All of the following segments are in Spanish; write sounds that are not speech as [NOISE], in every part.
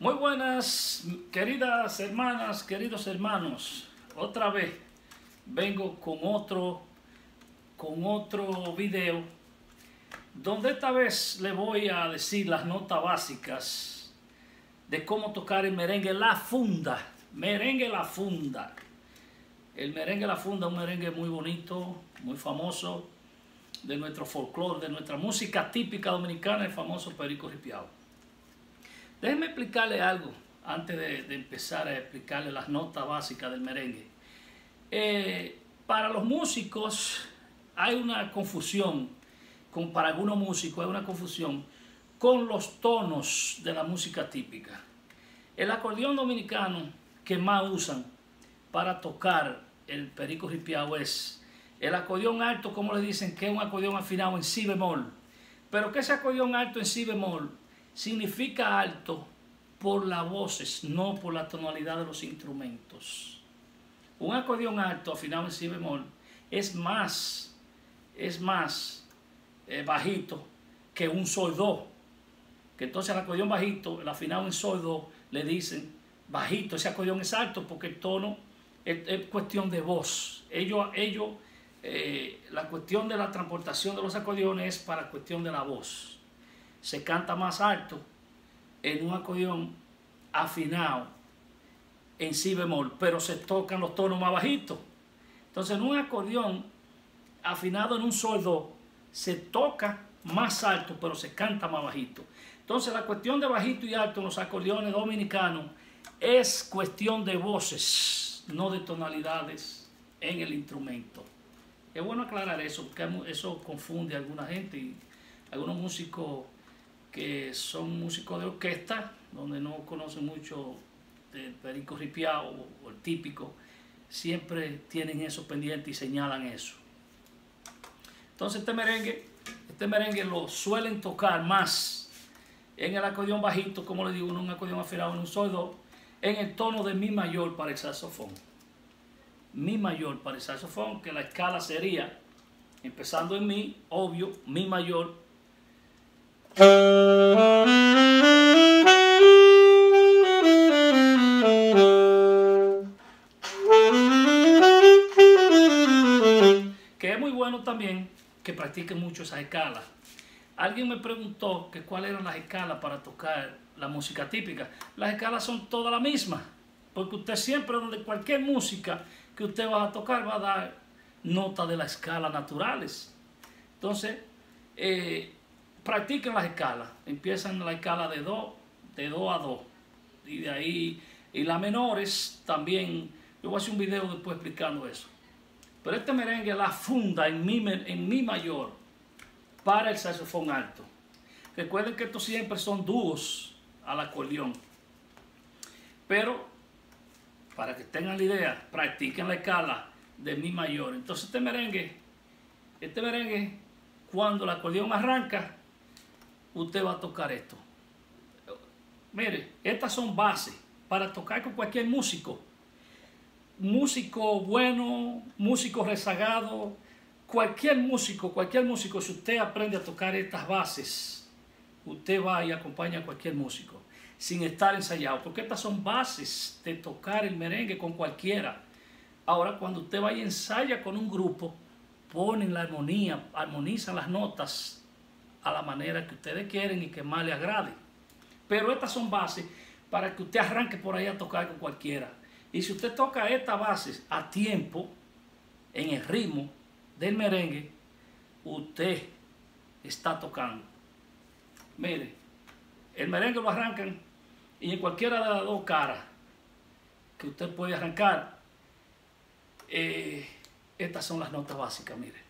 Muy buenas, queridas hermanas, queridos hermanos. Otra vez vengo con otro, con otro video donde esta vez le voy a decir las notas básicas de cómo tocar el merengue La Funda. Merengue La Funda. El merengue La Funda un merengue muy bonito, muy famoso, de nuestro folclore, de nuestra música típica dominicana, el famoso Perico Ripiao. Déjenme explicarle algo antes de, empezar a explicarle las notas básicas del merengue. Eh, para los músicos hay una confusión, con, para algunos músicos hay una confusión con los tonos de la música típica. El acordeón dominicano que más usan para tocar el perico ripiao es el acordeón alto, como le dicen, que es un acordeón afinado en si bemol. Pero que ese acordeón alto en si bemol significa alto por las voces, no por la tonalidad de los instrumentos. Un acordeón alto afinado en si bemol es más, es más eh, bajito que un sol do. Que entonces el acordeón bajito, el afinado en sol do, le dicen bajito, ese acordeón es alto porque el tono es, cuestión de voz. Ellos, ellos eh, la cuestión de la transportación de los acordeones es para cuestión de la voz. Se canta más alto en un acordeón afinado en si bemol, pero se tocan los tonos más bajitos. Entonces en un acordeón afinado en un soldo se toca más alto, pero se canta más bajito. Entonces la cuestión de bajito y alto en los acordeones dominicanos es cuestión de voces, no de tonalidades en el instrumento. Es bueno aclarar eso, porque eso confunde a alguna gente y algunos músicos que son músicos de orquesta, donde no conocen mucho del perico ripiado o el típico, siempre tienen eso pendiente y señalan eso. Entonces este merengue, este merengue lo suelen tocar más en el acordeón bajito, como le digo, en un acordeón afinado en un sol en el tono de mi mayor para el saxofón. Mi mayor para el saxofón, que la escala sería, empezando en mi, obvio, mi mayor, que es muy bueno también que practiquen mucho esa escala. Alguien me preguntó que cuáles eran las escalas para tocar la música típica. Las escalas son todas las mismas, porque usted siempre, donde cualquier música que usted va a tocar, va a dar notas de la escala naturales. Entonces, eh, practiquen las escalas. Empiezan la escala de do, de do a do. Y de ahí, y las menores también. Yo voy a hacer un video después explicando eso. Pero este merengue la funda en mi, en mi mayor para el saxofón alto. Recuerden que estos siempre son dúos al acordeón. Pero, para que tengan la idea, practiquen la escala de mi mayor. Entonces este merengue, este merengue, cuando el acordeón arranca, usted va a tocar esto. Mire, estas son bases para tocar con cualquier músico. Músico bueno, músico rezagado, cualquier músico, cualquier músico, si usted aprende a tocar estas bases, usted va y acompaña a cualquier músico sin estar ensayado, porque estas son bases de tocar el merengue con cualquiera. Ahora, cuando usted vaya y ensaya con un grupo, ponen la armonía, armonizan las notas a la manera que ustedes quieren y que más le agrade. Pero estas son bases para que usted arranque por ahí a tocar con cualquiera. Y si usted toca estas bases a tiempo, en el ritmo del merengue, usted está tocando. Mire, el merengue lo arrancan y en cualquiera de las dos caras que usted puede arrancar, eh, estas son las notas básicas, mire.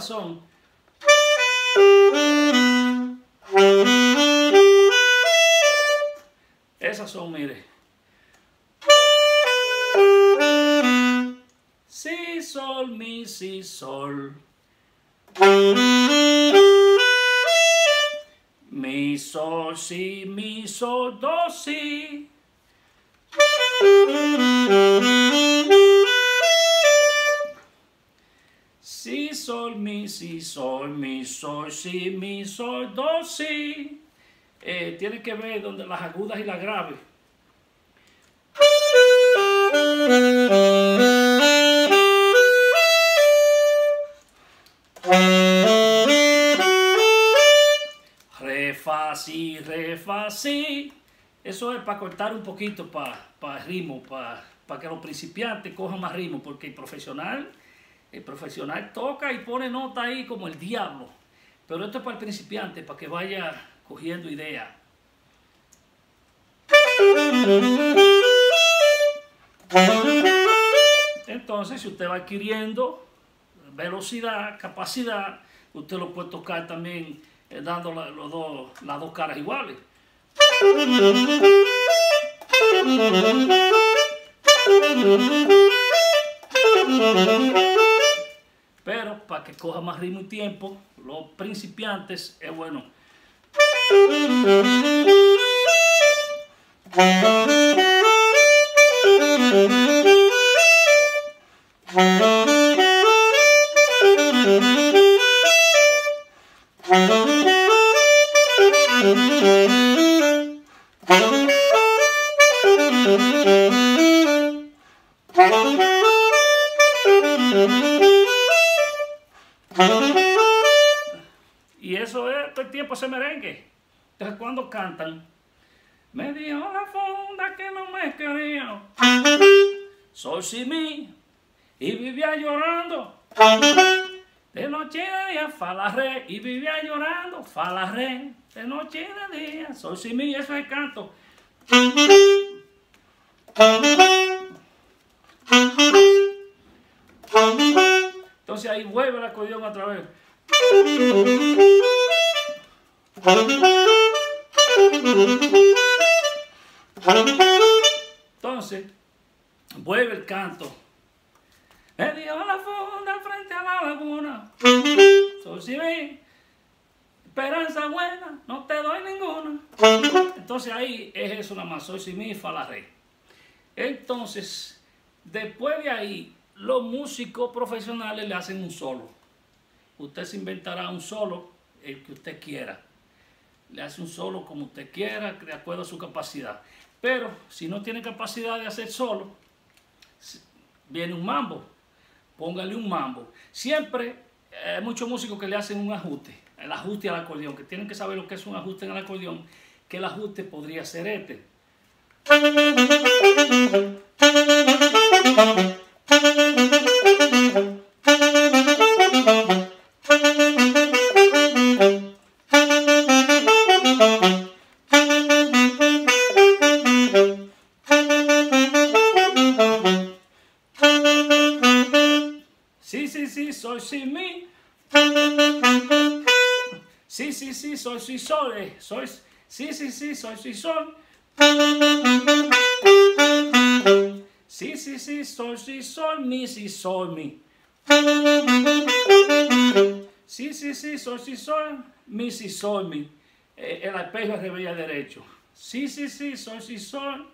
Son... Esas son, mire. Si, sol, mi, si, sol. Mi, sol, si, mi, sol, do, si. Sol, mi, si, sol, mi, sol, si, mi, sol, do, si. Eh, tiene que ver donde las agudas y las graves. Re, fa, si, re, fa, si. Eso es para cortar un poquito para el ritmo, para que los principiantes cojan más ritmo, porque el profesional, el profesional toca y pone nota ahí como el diablo. Pero esto es para el principiante, para que vaya cogiendo idea. Entonces, si usted va adquiriendo velocidad, capacidad, usted lo puede tocar también eh, dando los dos, las dos caras iguales. Que coja más ritmo y tiempo, los principiantes es bueno. Eso es todo el tiempo ese merengue. Entonces cuando cantan, me dijo la funda que no me quería. Soy sin mí y vivía llorando. De noche y de día falaré y vivía llorando, falaré. De noche y de día, soy sin mí, eso es el canto. Entonces ahí vuelve el acordeón otra vez. Entonces, vuelve el canto. Me dio la funda frente a la laguna. Soy civil, esperanza buena, no te doy ninguna. Entonces ahí es eso nada más, soy civil, fa la rey. Entonces, después de ahí, los músicos profesionales le hacen un solo. Usted se inventará un solo, el que usted quiera. Le hace un solo como usted quiera, de acuerdo a su capacidad. Pero si no tiene capacidad de hacer solo, viene un mambo. Póngale un mambo. Siempre hay muchos músicos que le hacen un ajuste, el ajuste al acordeón, que tienen que saber lo que es un ajuste en el acordeón, que el ajuste podría ser este. Soy si sol. eh, Soy, sí, sí, sí, soy si sol. Sí, sí, sí, soy si sol, mi, si sol, mi. Sí, sí, sí, soy si sol, mi, si sol, mi. Eh, el arpegio revés derecho. Sí, sí, sí, soy si sol.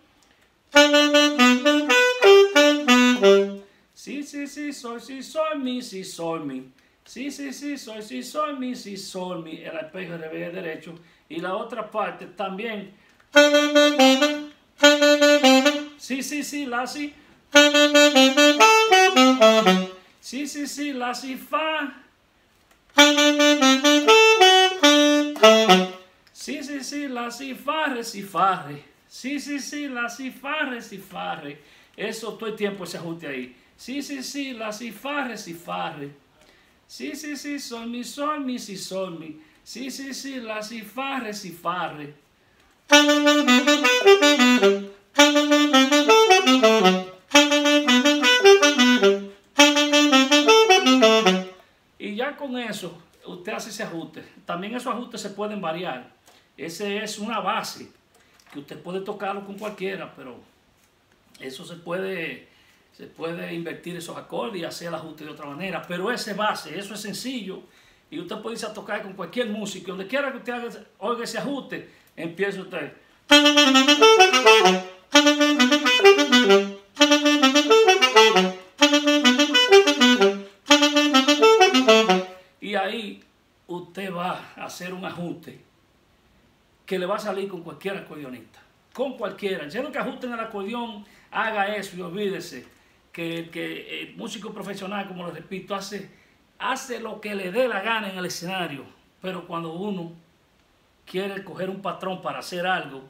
Sí, sí, sí, sol, si, sol, mi, si, sol, mi. Sí, sí, sí, sol, si, sol, mi, si, sol, mi. El arpegio es revés derecho. Y la otra parte también. Sí, sí, sí, la, si. Sí, sí, sí, la, si, fa. Sí, sí, sí, la, si, fa, re, si, fa, re. Sí, sí, sí, la, si, fa, re, si, fa, re. Eso todo el tiempo ese ajuste ahí. Sí, sí, sí, la, si, fa, re, si, fa, re. Sí, sí, sí, sol, mi, sol, mi, si, sol, mi. Sí, sí, sí, la, si, fa, re, si, fa, re. Y ya con eso, usted hace ese ajuste. También esos ajustes se pueden variar. Ese es una base que usted puede tocarlo con cualquiera, pero eso se puede, se puede invertir esos acordes y hacer el ajuste de otra manera. Pero ese base, eso es sencillo. Y usted puede irse a tocar con cualquier músico. Donde quiera que usted haga, oiga ese ajuste, empieza usted. Y ahí usted va a hacer un ajuste que le va a salir con cualquier acordeonista. Con cualquiera. Si que ajusten el acordeón, haga eso y olvídese que, que el músico profesional, como lo repito, hace, hace lo que le dé la gana en el escenario. Pero cuando uno quiere coger un patrón para hacer algo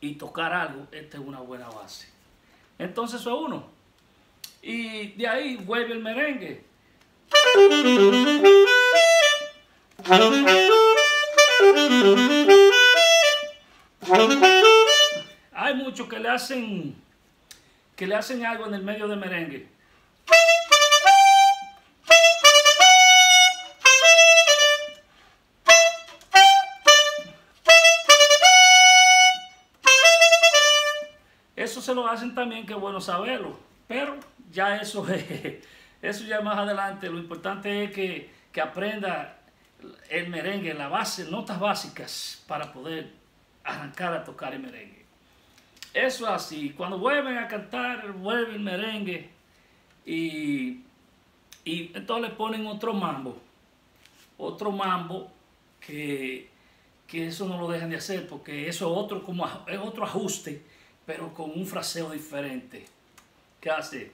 y tocar algo, esta es una buena base. Entonces eso es uno. Y de ahí vuelve el merengue. Hay muchos que le hacen que le hacen algo en el medio del merengue. Eso se lo hacen también, que bueno saberlo. Pero ya eso [LAUGHS] es, eso ya más adelante. Lo importante es que, que aprenda el merengue, la base, notas básicas para poder arrancar a tocar el merengue. Eso es así. Cuando vuelven a cantar, vuelve el merengue y, y entonces le ponen otro mambo. Otro mambo que, que eso no lo dejan de hacer porque eso es otro, como, es otro ajuste, pero con un fraseo diferente. ¿Qué hace?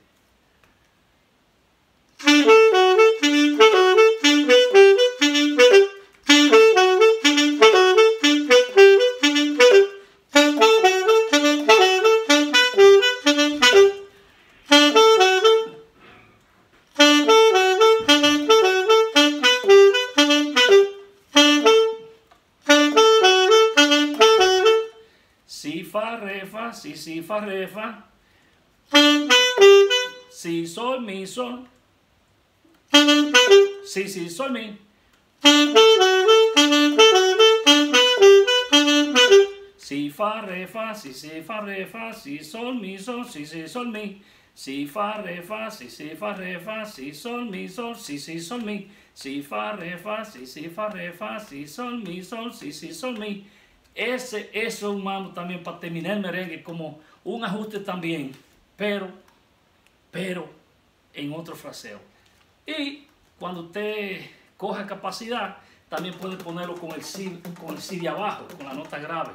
Si, si, fa, re, fa. Si, sol, mi, sol. Si, si, sol, mi. Si, fa, re, fa, si, si, fa, re, fa, si, sol, mi, sol, si, si, sol, mi. Si, fa, re, fa, si, si, fa, re, fa, si, sol, mi, sol, si, si, sol, mi. Si, fa, re, fa, si, si, fa, re, fa, si, sol, mi, sol, si, si, sol, mi. Ese, eso mambo también para terminar el merengue, como un ajuste también, pero, pero en otro fraseo. Y cuando usted coja capacidad, también puede ponerlo con el con el si de abajo, con la nota grave.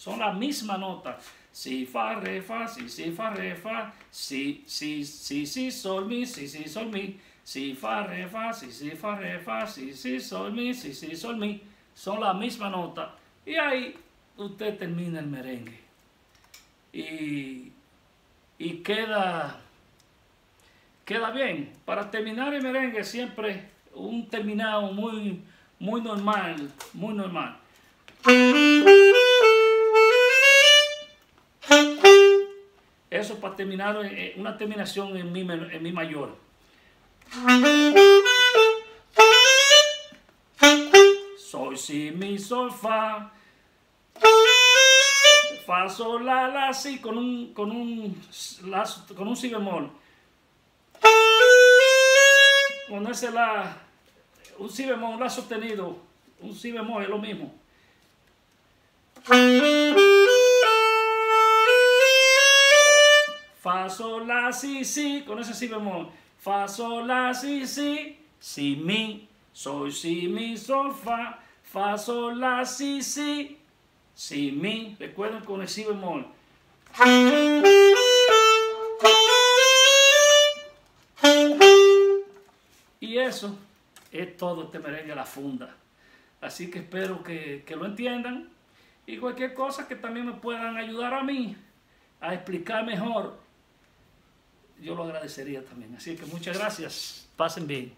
Son la misma nota. Si, fa, re, fa, si, si, fa, re, fa, si, si, si, si, sol, mi, si, si, sol, mi. Si, fa, re, fa, si, si, fa, re, fa, si, si, sol, mi, si, si, sol, mi. Son la misma nota. Y ahí usted termina el merengue. Y, y queda, queda bien. Para terminar el merengue siempre un terminado muy, muy normal, muy normal. Para terminar una terminación en mi, en mi mayor. Sol, si, mi, sol, fa. Fa, sol, la, si, con un, con un, con un si bemol. Ponerse la, un si bemol, un la sostenido, un si bemol es lo mismo. Fa, sol, la, si, si, con ese si bemol. Fa, sol, la, si, si, si, mi, sol, si, mi, sol, fa, fa, sol, la, si, si, si, mi. Recuerden con el si bemol. Y eso es todo este merengue a la funda. Así que espero que, que lo entiendan y cualquier cosa que también me puedan ayudar a mí a explicar mejor, yo lo agradecería también. Así que muchas gracias. Pasen bien.